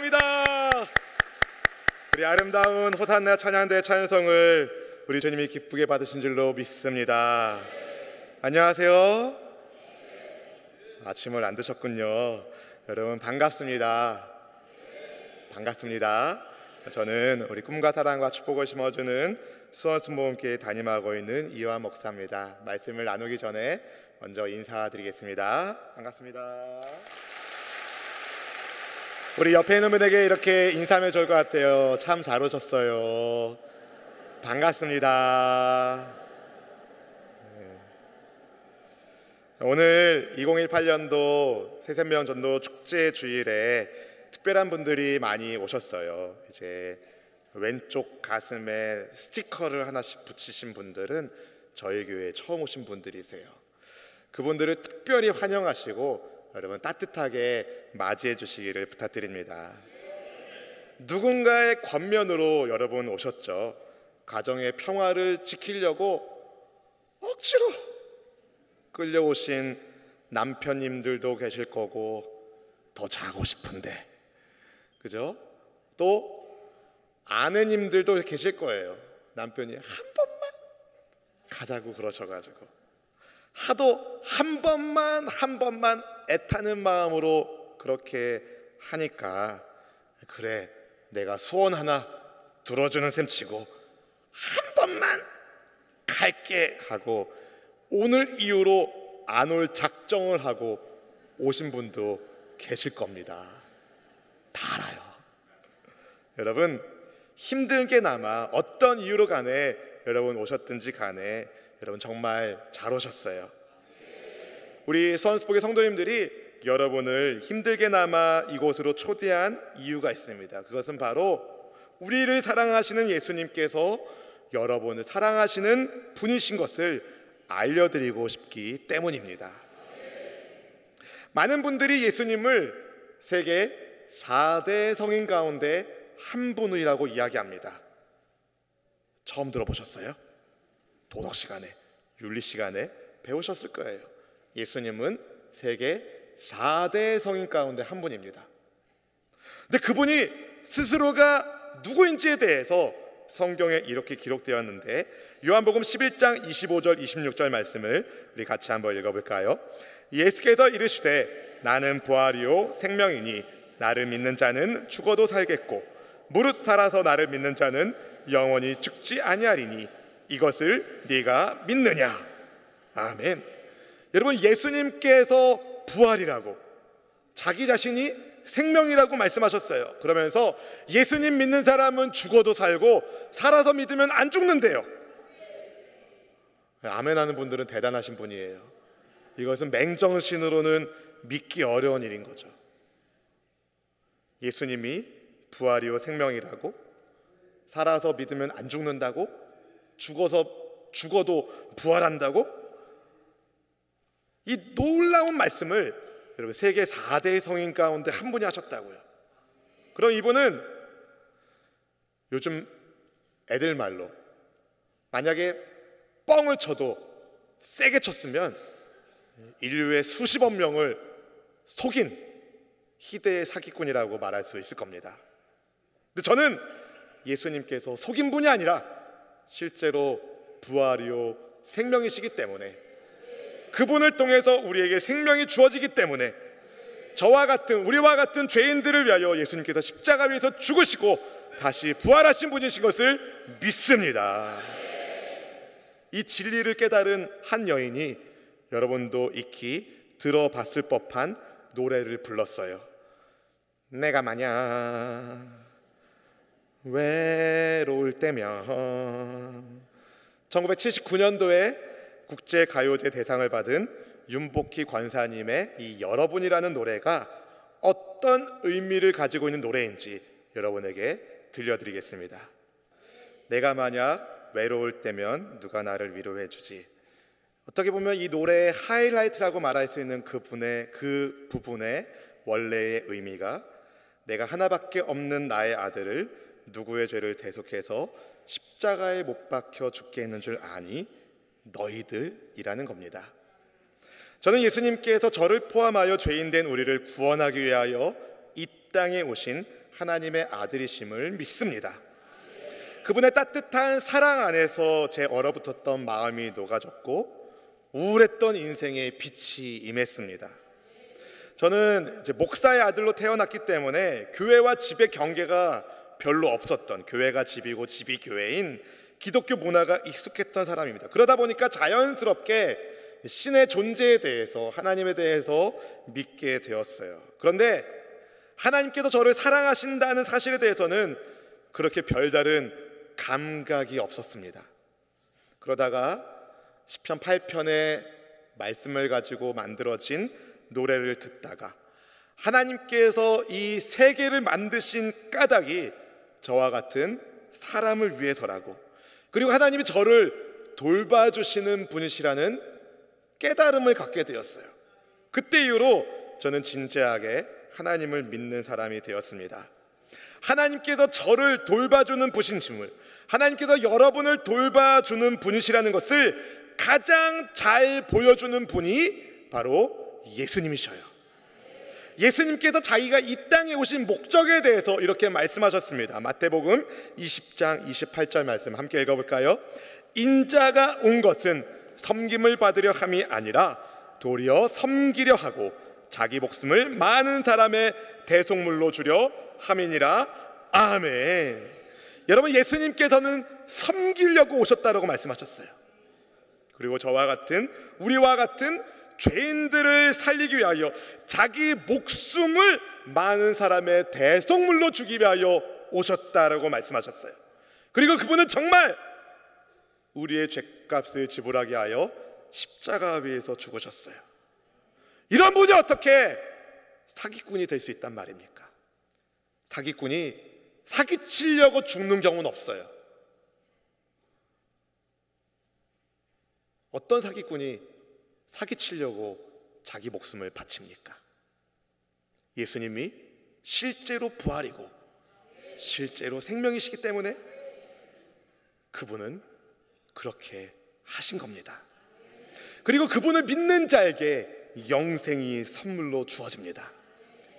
감사합니다. 우리 아름다운 호산나 찬양대 찬송을 우리 주님이 기쁘게 받으신 줄로 믿습니다. 안녕하세요. 아침을 안 드셨군요. 여러분 반갑습니다. 반갑습니다. 저는 우리 꿈과 사랑과 축복을 심어주는 수원수 모험교회 담임하고 있는 이화 목사입니다. 말씀을 나누기 전에 먼저 인사드리겠습니다. 반갑습니다. 우리 옆에 있는 분에게 이렇게 인사하면 좋을 것 같아요. 참 잘 오셨어요. 반갑습니다. 네. 오늘 2018년도 새샘명 전도 축제 주일에 특별한 분들이 많이 오셨어요. 이제 왼쪽 가슴에 스티커를 하나씩 붙이신 분들은 저희 교회에 처음 오신 분들이세요. 그분들을 특별히 환영하시고 여러분 따뜻하게 맞이해 주시기를 부탁드립니다. 누군가의 권면으로 여러분 오셨죠. 가정의 평화를 지키려고 억지로 끌려오신 남편님들도 계실 거고 더 자고 싶은데 그죠? 또 아내님들도 계실 거예요. 남편이 한 번만 가자고 그러셔가지고 하도 한 번만 한 번만 애타는 마음으로 그렇게 하니까 그래 내가 소원 하나 들어주는 셈 치고 한 번만 갈게 하고 오늘 이후로 안 올 작정을 하고 오신 분도 계실 겁니다. 다 알아요. 여러분 힘들게나마 어떤 이유로 간에 여러분 오셨든지 간에 여러분 정말 잘 오셨어요. 우리 수원스복의 성도님들이 여러분을 힘들게나마 이곳으로 초대한 이유가 있습니다. 그것은 바로 우리를 사랑하시는 예수님께서 여러분을 사랑하시는 분이신 것을 알려드리고 싶기 때문입니다. 많은 분들이 예수님을 세계 4대 성인 가운데 한 분이라고 이야기합니다. 처음 들어보셨어요? 도덕 시간에, 윤리 시간에 배우셨을 거예요. 예수님은 세계 4대 성인 가운데 한 분입니다. 근데 그분이 스스로가 누구인지에 대해서 성경에 이렇게 기록되었는데 요한복음 11장 25절 26절 말씀을 우리 같이 한번 읽어볼까요? 예수께서 이르시되 나는 부활이요 생명이니 나를 믿는 자는 죽어도 살겠고 무릇 살아서 나를 믿는 자는 영원히 죽지 아니하리니 이것을 네가 믿느냐? 아멘. 여러분 예수님께서 부활이라고 자기 자신이 생명이라고 말씀하셨어요. 그러면서 예수님 믿는 사람은 죽어도 살고 살아서 믿으면 안 죽는데요. 아멘 하는 분들은 대단하신 분이에요. 이것은 맹정신으로는 믿기 어려운 일인 거죠. 예수님이 부활이요 생명이라고 살아서 믿으면 안 죽는다고 죽어서 죽어도 부활한다고 이 놀라운 말씀을 여러분 세계 4대 성인 가운데 한 분이 하셨다고요. 그럼 이분은 요즘 애들 말로 만약에 뻥을 쳐도 세게 쳤으면 인류의 수십억 명을 속인 희대의 사기꾼이라고 말할 수 있을 겁니다. 근데 저는 예수님께서 속인 분이 아니라 실제로 부활이요 생명이시기 때문에 그분을 통해서 우리에게 생명이 주어지기 때문에 저와 같은 우리와 같은 죄인들을 위하여 예수님께서 십자가 위에서 죽으시고 다시 부활하신 분이신 것을 믿습니다. 이 진리를 깨달은 한 여인이 여러분도 익히 들어봤을 법한 노래를 불렀어요. 내가 만약 외로울 때면 1979년도에 국제 가요제 대상을 받은 윤복희 관사님의 이 여러분이라는 노래가 어떤 의미를 가지고 있는 노래인지 여러분에게 들려드리겠습니다. 내가 만약 외로울 때면 누가 나를 위로해 주지. 어떻게 보면 이 노래의 하이라이트라고 말할 수 있는 그 분의 그 부분의 원래의 의미가 내가 하나밖에 없는 나의 아들을 누구의 죄를 대속해서 십자가에 못 박혀 죽게 했는 줄 아니 너희들이라는 겁니다. 저는 예수님께서 저를 포함하여 죄인된 우리를 구원하기 위하여 이 땅에 오신 하나님의 아들이심을 믿습니다. 그분의 따뜻한 사랑 안에서 제 얼어붙었던 마음이 녹아졌고 우울했던 인생의 빛이 임했습니다. 저는 목사의 아들로 태어났기 때문에 교회와 집의 경계가 별로 없었던 교회가 집이고 집이 교회인 기독교 문화가 익숙했던 사람입니다. 그러다 보니까 자연스럽게 신의 존재에 대해서 하나님에 대해서 믿게 되었어요. 그런데 하나님께서 저를 사랑하신다는 사실에 대해서는 그렇게 별다른 감각이 없었습니다. 그러다가 시편 8편의 말씀을 가지고 만들어진 노래를 듣다가 하나님께서 이 세계를 만드신 까닭이 저와 같은 사람을 위해서라고 그리고 하나님이 저를 돌봐주시는 분이시라는 깨달음을 갖게 되었어요. 그때 이후로 저는 진지하게 하나님을 믿는 사람이 되었습니다. 하나님께서 저를 돌봐주는 분이심을 하나님께서 여러분을 돌봐주는 분이시라는 것을 가장 잘 보여주는 분이 바로 예수님이셔요. 예수님께서 자기가 이 땅에 오신 목적에 대해서 이렇게 말씀하셨습니다. 마태복음 20장 28절 말씀 함께 읽어볼까요? 인자가 온 것은 섬김을 받으려 함이 아니라 도리어 섬기려 하고 자기 목숨을 많은 사람의 대속물로 주려 함이니라. 아멘. 여러분 예수님께서는 섬기려고 오셨다라고 말씀하셨어요. 그리고 저와 같은 우리와 같은 죄인들을 살리기 위하여 자기 목숨을 많은 사람의 대속물로 주기 위하여 오셨다라고 말씀하셨어요. 그리고 그분은 정말 우리의 죄값을 지불하게 하여 십자가 위에서 죽으셨어요. 이런 분이 어떻게 사기꾼이 될 수 있단 말입니까? 사기꾼이 사기치려고 죽는 경우는 없어요. 어떤 사기꾼이 사기치려고 자기 목숨을 바칩니까? 예수님이 실제로 부활이고 실제로 생명이시기 때문에 그분은 그렇게 하신 겁니다. 그리고 그분을 믿는 자에게 영생이 선물로 주어집니다.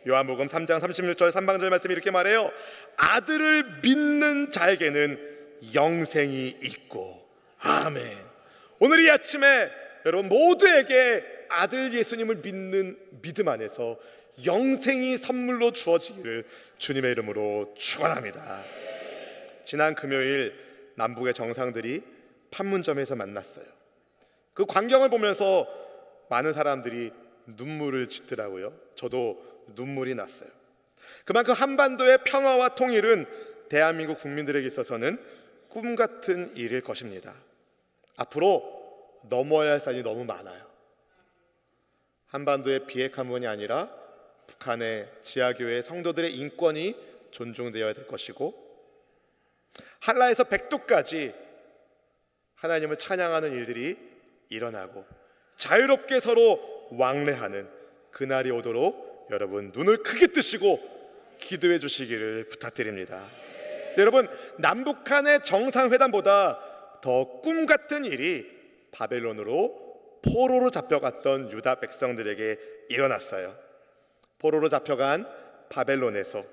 요한복음 3장 36절 3방절 말씀이 이렇게 말해요. 아들을 믿는 자에게는 영생이 있고 아멘. 오늘 이 아침에 여러분 모두에게 아들 예수님을 믿는 믿음 안에서 영생이 선물로 주어지기를 주님의 이름으로 축원합니다. 지난 금요일 남북의 정상들이 판문점에서 만났어요. 그 광경을 보면서 많은 사람들이 눈물을 짓더라고요. 저도 눈물이 났어요. 그만큼 한반도의 평화와 통일은 대한민국 국민들에게 있어서는 꿈 같은 일일 것입니다. 앞으로 넘어야 할 산이 너무 많아요. 한반도의 비핵화 문이 아니라 북한의 지하교회 성도들의 인권이 존중되어야 될 것이고 한라에서 백두까지 하나님을 찬양하는 일들이 일어나고 자유롭게 서로 왕래하는 그날이 오도록 여러분 눈을 크게 뜨시고 기도해 주시기를 부탁드립니다. 여러분 남북한의 정상회담보다 더 꿈 같은 일이 바벨론으로 포로로 잡혀갔던 유다 백성들에게 일어났어요. 포로로 잡혀간 바벨론에서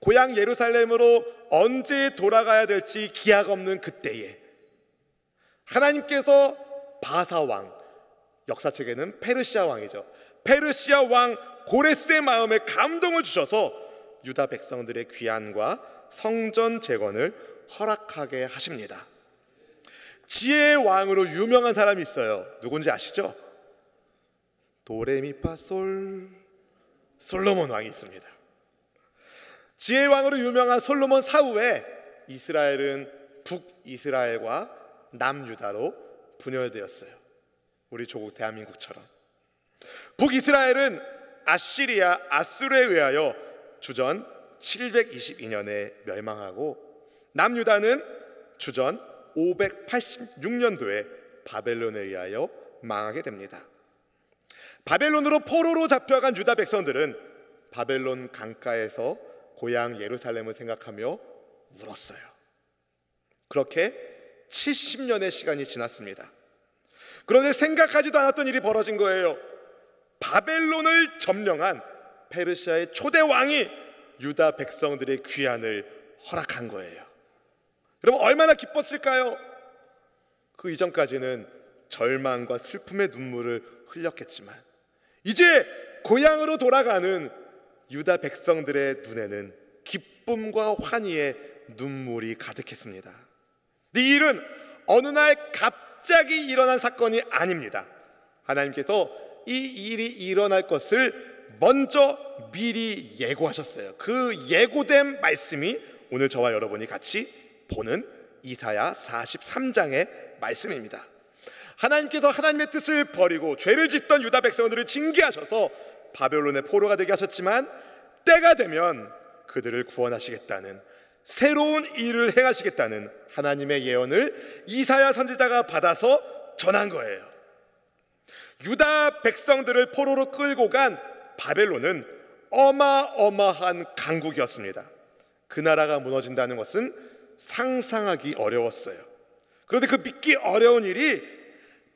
고향 예루살렘으로 언제 돌아가야 될지 기약 없는 그때에 하나님께서 바사 왕 역사책에는 페르시아 왕이죠. 페르시아 왕 고레스의 마음에 감동을 주셔서 유다 백성들의 귀환과 성전 재건을 허락하게 하십니다. 지혜의 왕으로 유명한 사람이 있어요. 누군지 아시죠? 도레미파솔 솔로몬 왕이 있습니다. 지혜의 왕으로 유명한 솔로몬 사후에 이스라엘은 북이스라엘과 남유다로 분열되었어요. 우리 조국 대한민국처럼. 북이스라엘은 아시리아 아수르에 의하여 주전 722년에 멸망하고 남유다는 주전 586년도에 바벨론에 의하여 망하게 됩니다. 바벨론으로 포로로 잡혀간 유다 백성들은 바벨론 강가에서 고향 예루살렘을 생각하며 울었어요. 그렇게 70년의 시간이 지났습니다. 그런데 생각하지도 않았던 일이 벌어진 거예요. 바벨론을 점령한 페르시아의 초대 왕이 유다 백성들의 귀환을 허락한 거예요. 여러분 얼마나 기뻤을까요? 그 이전까지는 절망과 슬픔의 눈물을 흘렸겠지만 이제 고향으로 돌아가는 유다 백성들의 눈에는 기쁨과 환희의 눈물이 가득했습니다. 이 일은 어느 날 갑자기 일어난 사건이 아닙니다. 하나님께서 이 일이 일어날 것을 먼저 미리 예고하셨어요. 그 예고된 말씀이 오늘 저와 여러분이 같이 보는 이사야 43장의 말씀입니다. 하나님께서 하나님의 뜻을 버리고 죄를 짓던 유다 백성들을 징계하셔서 바벨론의 포로가 되게 하셨지만 때가 되면 그들을 구원하시겠다는 새로운 일을 행하시겠다는 하나님의 예언을 이사야 선지자가 받아서 전한 거예요. 유다 백성들을 포로로 끌고 간 바벨론은 어마어마한 강국이었습니다. 그 나라가 무너진다는 것은 상상하기 어려웠어요. 그런데 그 믿기 어려운 일이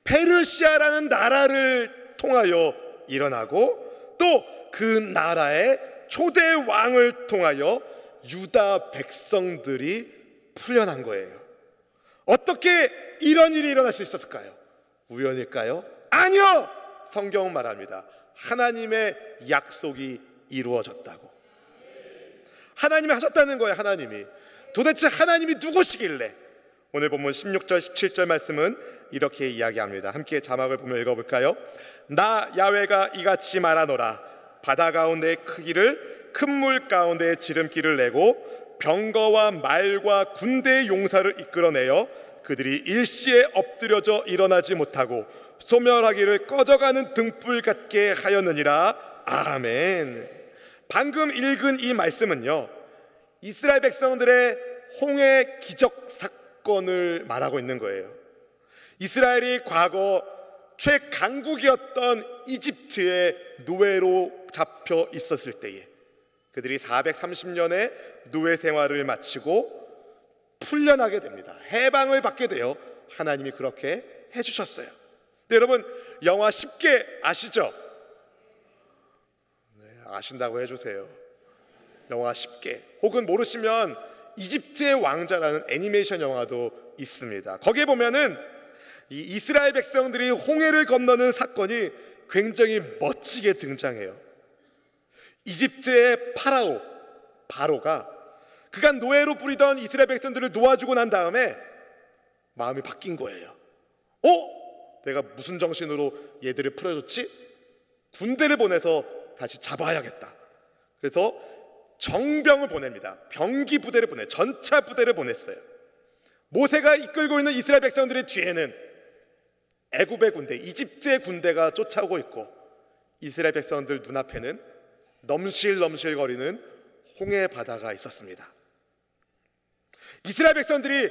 페르시아라는 나라를 통하여 일어나고 또 그 나라의 초대 왕을 통하여 유다 백성들이 풀려난 거예요. 어떻게 이런 일이 일어날 수 있었을까요? 우연일까요? 아니요! 성경은 말합니다. 하나님의 약속이 이루어졌다고. 하나님이 하셨다는 거예요, 하나님이. 도대체 하나님이 누구시길래? 오늘 본문 16절, 17절 말씀은 이렇게 이야기합니다. 함께 자막을 보며 읽어볼까요? 나 야외가 이같이 말하노라. 바다 가운데 크기를 큰 물 가운데 지름길을 내고 병거와 말과 군대의 용사를 이끌어내어 그들이 일시에 엎드려져 일어나지 못하고 소멸하기를 꺼져가는 등불 같게 하였느니라. 아멘. 방금 읽은 이 말씀은요. 이스라엘 백성들의 홍해 기적 사건을 말하고 있는 거예요. 이스라엘이 과거 최강국이었던 이집트의 노예로 잡혀 있었을 때에 그들이 430년의 노예 생활을 마치고 풀려나게 됩니다. 해방을 받게 되어 하나님이 그렇게 해주셨어요. 네, 여러분 영화 쉽게 아시죠? 네, 아신다고 해주세요. 영화 쉽게 혹은 모르시면 이집트의 왕자라는 애니메이션 영화도 있습니다. 거기에 보면은 이 이스라엘 백성들이 홍해를 건너는 사건이 굉장히 멋지게 등장해요. 이집트의 파라오 바로가 그간 노예로 부리던 이스라엘 백성들을 놓아주고 난 다음에 마음이 바뀐 거예요. 어? 내가 무슨 정신으로 얘들을 풀어줬지? 군대를 보내서 다시 잡아야겠다. 그래서 정병을 보냅니다. 병기 부대를 보내, 전차 부대를 보냈어요. 모세가 이끌고 있는 이스라엘 백성들의 뒤에는 애굽의 군대, 이집트의 군대가 쫓아오고 있고 이스라엘 백성들 눈앞에는 넘실넘실거리는 홍해 바다가 있었습니다. 이스라엘 백성들이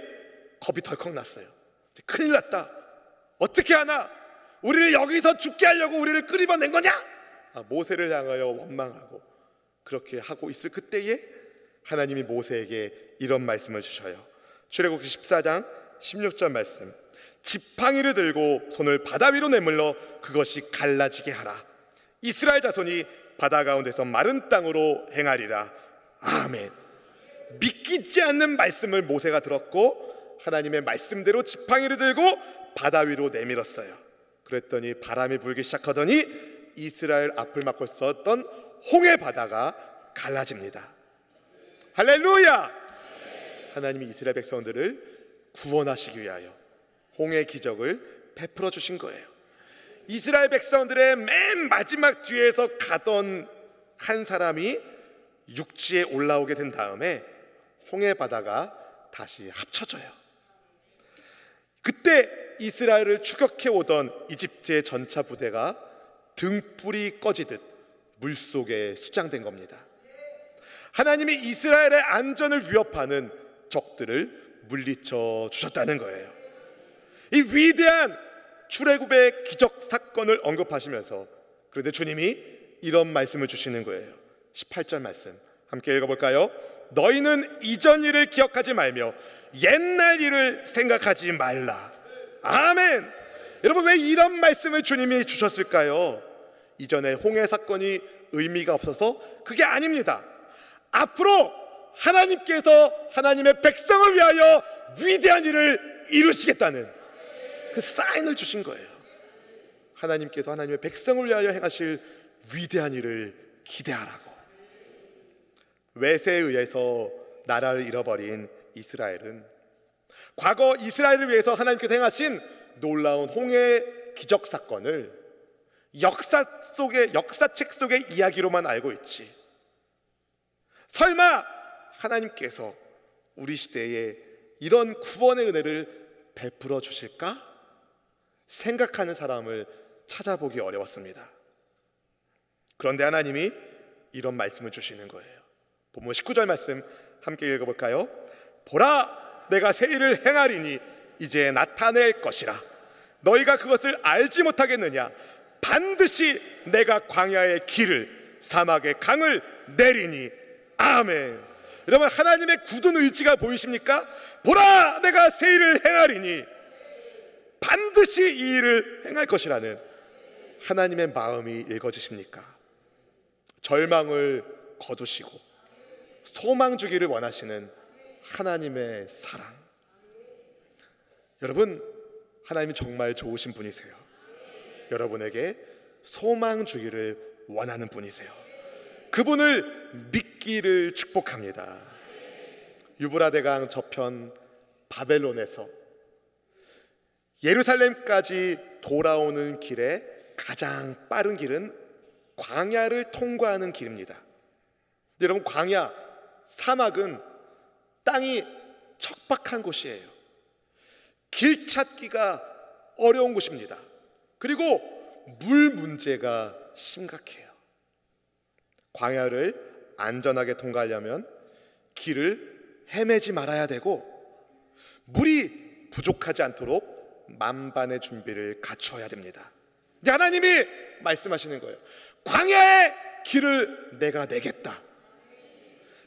겁이 덜컥 났어요. 큰일 났다. 어떻게 하나? 우리를 여기서 죽게 하려고 우리를 끌어낸 거냐? 아, 모세를 향하여 원망하고 그렇게 하고 있을 그때에 하나님이 모세에게 이런 말씀을 주셔요. 출애굽기 14장 16절 말씀. 지팡이를 들고 손을 바다 위로 내밀러 그것이 갈라지게 하라. 이스라엘 자손이 바다 가운데서 마른 땅으로 행하리라. 아멘. 믿기지 않는 말씀을 모세가 들었고 하나님의 말씀대로 지팡이를 들고 바다 위로 내밀었어요. 그랬더니 바람이 불기 시작하더니 이스라엘 앞을 막고 있었던 홍해 바다가 갈라집니다. 할렐루야! 하나님이 이스라엘 백성들을 구원하시기 위하여 홍해 기적을 베풀어 주신 거예요. 이스라엘 백성들의 맨 마지막 뒤에서 가던 한 사람이 육지에 올라오게 된 다음에 홍해 바다가 다시 합쳐져요. 그때 이스라엘을 추격해 오던 이집트의 전차 부대가 등불이 꺼지듯 물 속에 수장된 겁니다. 하나님이 이스라엘의 안전을 위협하는 적들을 물리쳐 주셨다는 거예요. 이 위대한 출애굽의 기적 사건을 언급하시면서 그런데 주님이 이런 말씀을 주시는 거예요. 18절 말씀 함께 읽어볼까요? 너희는 이전 일을 기억하지 말며 옛날 일을 생각하지 말라. 아멘. 여러분 왜 이런 말씀을 주님이 주셨을까요? 이전에 홍해 사건이 의미가 없어서 그게 아닙니다. 앞으로 하나님께서 하나님의 백성을 위하여 위대한 일을 이루시겠다는 그 사인을 주신 거예요. 하나님께서 하나님의 백성을 위하여 행하실 위대한 일을 기대하라고. 외세에 의해서 나라를 잃어버린 이스라엘은 과거 이스라엘을 위해서 하나님께서 행하신 놀라운 홍해 기적 사건을 역사 속의 역사책 속의 이야기로만 알고 있지. 설마 하나님께서 우리 시대에 이런 구원의 은혜를 베풀어 주실까? 생각하는 사람을 찾아보기 어려웠습니다. 그런데 하나님이 이런 말씀을 주시는 거예요. 본문 19절 말씀 함께 읽어볼까요? 보라, 내가 새 일을 행하리니 이제 나타낼 것이라. 너희가 그것을 알지 못하겠느냐? 반드시 내가 광야의 길을 사막의 강을 내리니 아멘. 여러분 하나님의 굳은 의지가 보이십니까? 보라, 내가 새 일을 행하리니 반드시 이 일을 행할 것이라는 하나님의 마음이 읽어지십니까? 절망을 거두시고 소망 주기를 원하시는 하나님의 사랑. 여러분, 하나님이 정말 좋으신 분이세요. 여러분에게 소망 주기를 원하는 분이세요. 그분을 믿기를 축복합니다. 유브라데강 저편 바벨론에서 예루살렘까지 돌아오는 길에 가장 빠른 길은 광야를 통과하는 길입니다. 여러분 광야 사막은 땅이 척박한 곳이에요. 길 찾기가 어려운 곳입니다. 그리고 물 문제가 심각해요. 광야를 안전하게 통과하려면 길을 헤매지 말아야 되고 물이 부족하지 않도록 만반의 준비를 갖추어야 됩니다. 하나님이 말씀하시는 거예요. 광야의 길을 내가 내겠다.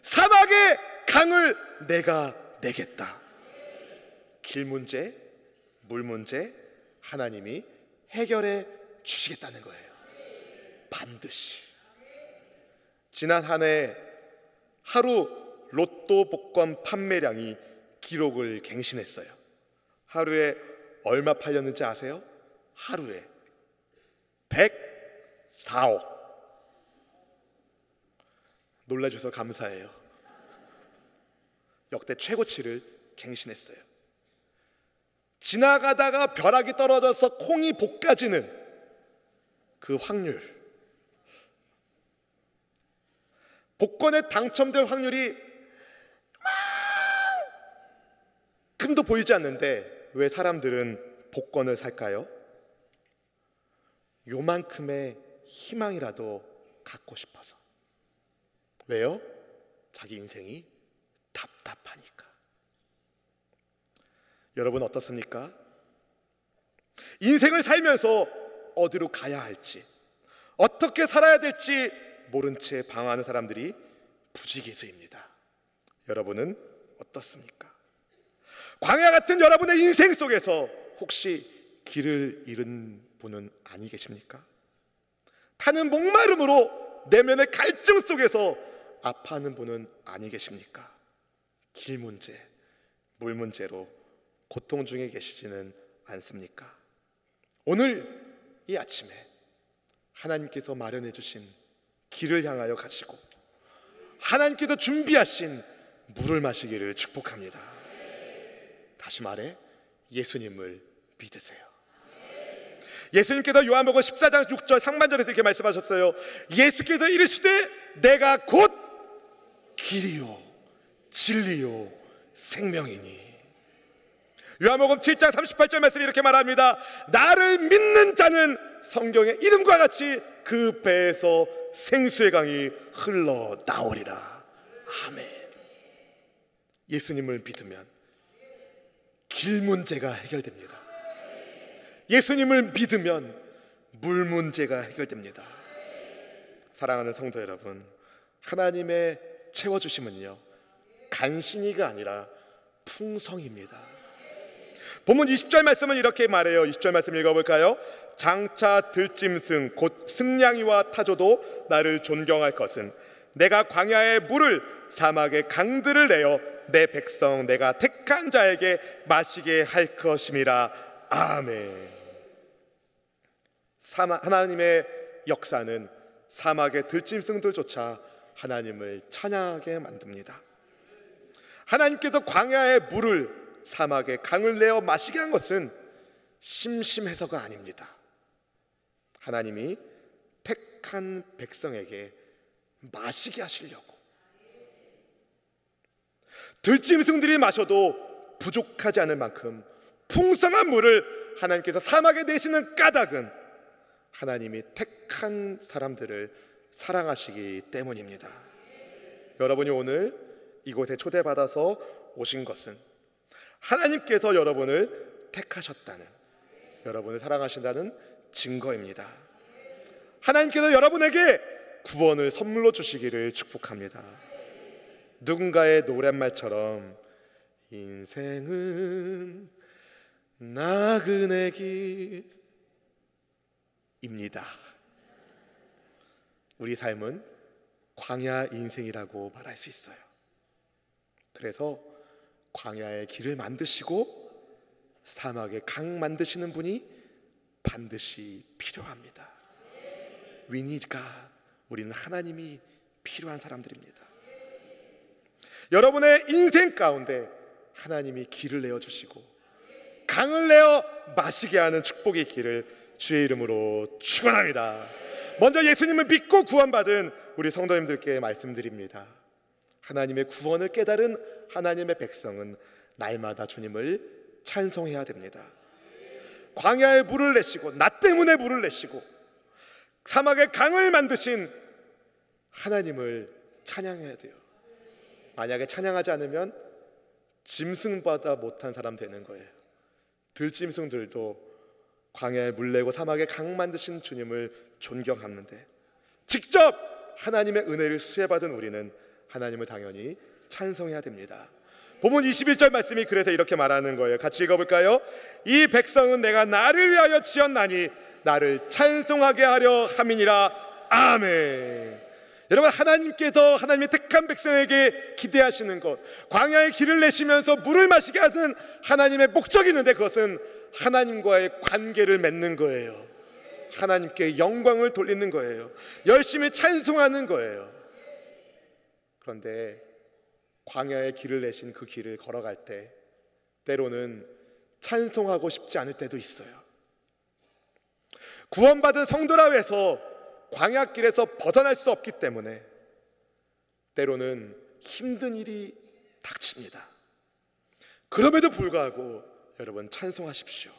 사막의 강을 내가 내겠다. 길 문제, 물 문제 하나님이 해결해 주시겠다는 거예요. 반드시. 지난 한 해 하루 로또 복권 판매량이 기록을 갱신했어요. 하루에 얼마 팔렸는지 아세요? 하루에 104억. 놀라주셔서 감사해요. 역대 최고치를 갱신했어요. 지나가다가 벼락이 떨어져서 콩이 볶아지는 그 확률. 복권에 당첨될 확률이 만큼도 보이지 않는데 왜 사람들은 복권을 살까요? 요만큼의 희망이라도 갖고 싶어서. 왜요? 자기 인생이 답답하니까. 여러분 어떻습니까? 인생을 살면서 어디로 가야 할지, 어떻게 살아야 될지 모른 채 방황하는 사람들이 부지기수입니다. 여러분은 어떻습니까? 광야 같은 여러분의 인생 속에서 혹시 길을 잃은 분은 아니 계십니까? 타는 목마름으로 내면의 갈증 속에서 아파하는 분은 아니 계십니까? 길 문제, 물 문제로 고통 중에 계시지는 않습니까? 오늘 이 아침에 하나님께서 마련해 주신 길을 향하여 가시고 하나님께서 준비하신 물을 마시기를 축복합니다. 다시 말해 예수님을 믿으세요. 예수님께서 요한복음 14장 6절 상반절에서 이렇게 말씀하셨어요. 예수께서 이르시되 내가 곧 길이요 진리요 생명이니 요한복음 7장 38절 말씀이 이렇게 말합니다. 나를 믿는 자는 성경의 이름과 같이 그 배에서 생수의 강이 흘러 나오리라. 아멘. 예수님을 믿으면 길 문제가 해결됩니다. 예수님을 믿으면 물 문제가 해결됩니다. 사랑하는 성도 여러분, 하나님의 채워주심은요, 간신히가 아니라 풍성입니다. 본문 20절 말씀은 이렇게 말해요. 20절 말씀 읽어볼까요? 장차 들짐승 곧 승냥이와 타조도 나를 존경할 것은 내가 광야의 물을 사막의 강들을 내어 내 백성 내가 택한 자에게 마시게 할 것임이라 아멘. 하나님의 역사는 사막의 들짐승들조차 하나님을 찬양하게 만듭니다. 하나님께서 광야의 물을 사막의 강을 내어 마시게 한 것은 심심해서가 아닙니다. 하나님이 택한 백성에게 마시게 하시려고 들짐승들이 마셔도 부족하지 않을 만큼 풍성한 물을 하나님께서 사막에 내시는 까닭은 하나님이 택한 사람들을 사랑하시기 때문입니다. 여러분이 오늘 이곳에 초대받아서 오신 것은 하나님께서 여러분을 택하셨다는 여러분을 사랑하신다는 증거입니다. 하나님께서 여러분에게 구원을 선물로 주시기를 축복합니다. 누군가의 노랫말처럼 인생은 나그네 길입니다. 우리 삶은 광야 인생이라고 말할 수 있어요. 그래서 광야의 길을 만드시고 사막의 강 만드시는 분이 반드시 필요합니다. We need God. 우리는 하나님이 필요한 사람들입니다. 여러분의 인생 가운데 하나님이 길을 내어 주시고 강을 내어 마시게 하는 축복의 길을 주의 이름으로 축원합니다. 먼저 예수님을 믿고 구원받은 우리 성도님들께 말씀드립니다. 하나님의 구원을 깨달은 하나님의 백성은 날마다 주님을 찬송해야 됩니다. 광야에 물을 내시고 나 때문에 물을 내시고 사막에 강을 만드신 하나님을 찬양해야 돼요. 만약에 찬양하지 않으면 짐승보다 못한 사람 되는 거예요. 들짐승들도 광야에 물 내고 사막에 강 만드신 주님을 존경하는데 직접 하나님의 은혜를 수혜받은 우리는 하나님을 당연히 찬송해야 됩니다. 본문 21절 말씀이 그래서 이렇게 말하는 거예요. 같이 읽어볼까요? 이 백성은 내가 나를 위하여 지었나니 나를 찬송하게 하려 함이니라. 아멘. 여러분 하나님께서 하나님의 택한 백성에게 기대하시는 것 광야의 길을 내시면서 물을 마시게 하는 하나님의 목적이 있는데 그것은 하나님과의 관계를 맺는 거예요. 하나님께 영광을 돌리는 거예요. 열심히 찬송하는 거예요. 그런데 광야의 길을 내신 그 길을 걸어갈 때 때로는 찬송하고 싶지 않을 때도 있어요. 구원받은 성도라 해서 광야길에서 벗어날 수 없기 때문에 때로는 힘든 일이 닥칩니다. 그럼에도 불구하고 여러분 찬송하십시오.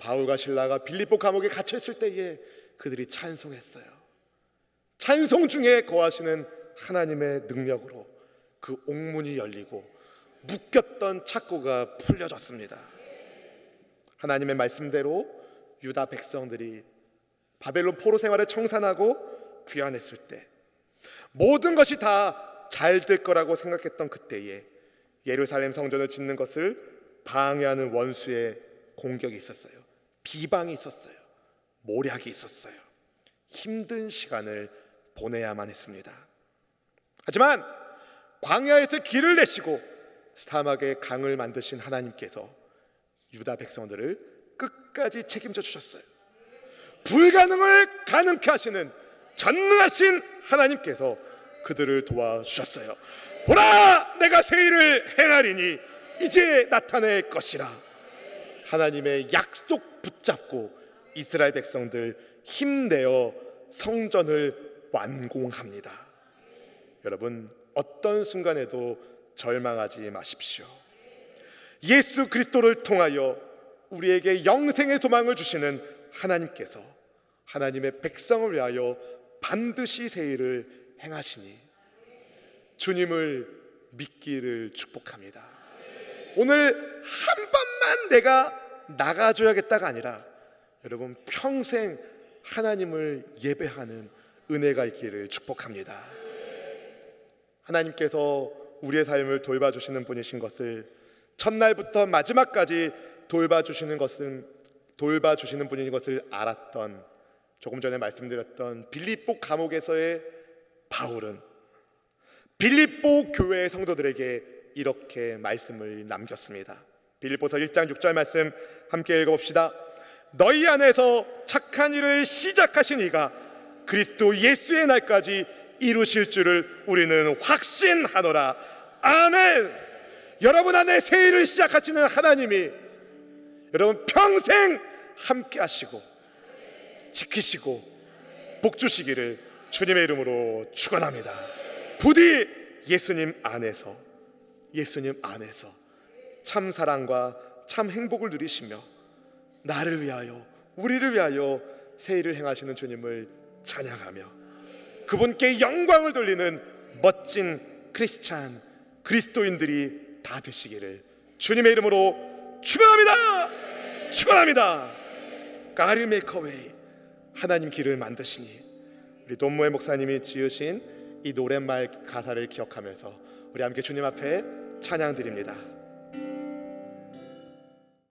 바울과 신라가 빌립보 감옥에 갇혀 있을 때에 그들이 찬송했어요. 찬송 중에 거하시는 하나님의 능력으로 그 옥문이 열리고 묶였던 착고가 풀려졌습니다. 하나님의 말씀대로 유다 백성들이 바벨론 포로 생활을 청산하고 귀환했을 때 모든 것이 다 잘 될 거라고 생각했던 그때에 예루살렘 성전을 짓는 것을 방해하는 원수의 공격이 있었어요. 비방이 있었어요. 모략이 있었어요. 힘든 시간을 보내야만 했습니다. 하지만 광야에서 길을 내시고 사막의 강을 만드신 하나님께서 유다 백성들을 끝까지 책임져 주셨어요. 불가능을 가능케 하시는 전능하신 하나님께서 그들을 도와주셨어요. 보라, 내가 새 일을 행하리니 이제 나타낼 것이라. 하나님의 약속 붙잡고 이스라엘 백성들 힘내어 성전을 완공합니다. 여러분, 어떤 순간에도 절망하지 마십시오. 예수 그리스도를 통하여 우리에게 영생의 소망을 주시는 하나님께서 하나님의 백성을 위하여 반드시 새 일을 행하시니 주님을 믿기를 축복합니다. 오늘 한 번만 내가 나가줘야겠다가 아니라 여러분 평생 하나님을 예배하는 은혜가 있기를 축복합니다. 하나님께서 우리의 삶을 돌봐주시는 분이신 것을 첫날부터 마지막까지 돌봐주시는 것은 돌봐주시는 분인 것을 알았던 조금 전에 말씀드렸던 빌립보 감옥에서의 바울은 빌립보 교회 성도들에게 이렇게 말씀을 남겼습니다. 빌립보서 1장 6절 말씀 함께 읽어봅시다. 너희 안에서 착한 일을 시작하신 이가 그리스도 예수의 날까지 이루실 줄을 우리는 확신하노라. 아멘. 여러분 안에 새 일을 시작하시는 하나님이 여러분 평생 함께 하시고 지키시고 복 주시기를 주님의 이름으로 축원합니다. 부디 예수님 안에서 예수님 안에서 참 사랑과 참 행복을 누리시며 나를 위하여 우리를 위하여 새 일을 행하시는 주님을 찬양하며 그분께 영광을 돌리는 멋진 크리스찬 그리스도인들이 다 되시기를 주님의 이름으로 축원합니다. 축원합니다. God will make a way 하나님 길을 만드시니 우리 돈 모엔 목사님이 지으신 이 노랫말 가사를 기억하면서 우리 함께 주님 앞에 찬양 드립니다.